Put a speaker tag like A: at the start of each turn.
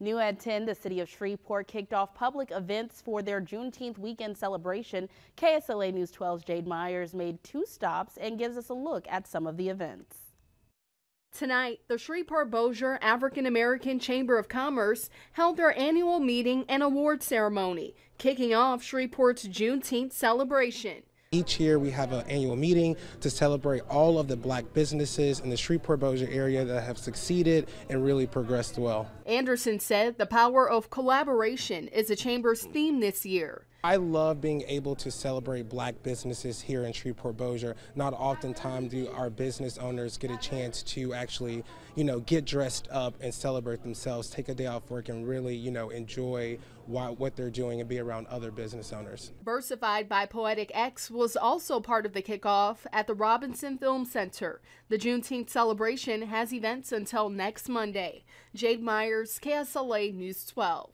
A: New at 10, the city of Shreveport kicked off public events for their Juneteenth weekend celebration. KSLA News 12's Jade Myers made two stops and gives us a look at some of the events.
B: Tonight, the Shreveport Bossier African American Chamber of Commerce held their annual meeting and award ceremony, kicking off Shreveport's Juneteenth celebration.
C: Each year we have an annual meeting to celebrate all of the black businesses in the Shreveport Bossier area that have succeeded and really progressed well.
B: Anderson said the power of collaboration is the chamber's theme this year.
C: I love being able to celebrate black businesses here in Shreveport Bossier. Not oftentimes do our business owners get a chance to actually, you know, get dressed up and celebrate themselves, take a day off work and really, you know, enjoy what they're doing and be around other business owners.
B: Versified by Poetic X was also part of the kickoff at the Robinson Film Center. The Juneteenth celebration has events until next Monday. Jade Myers, KSLA News 12.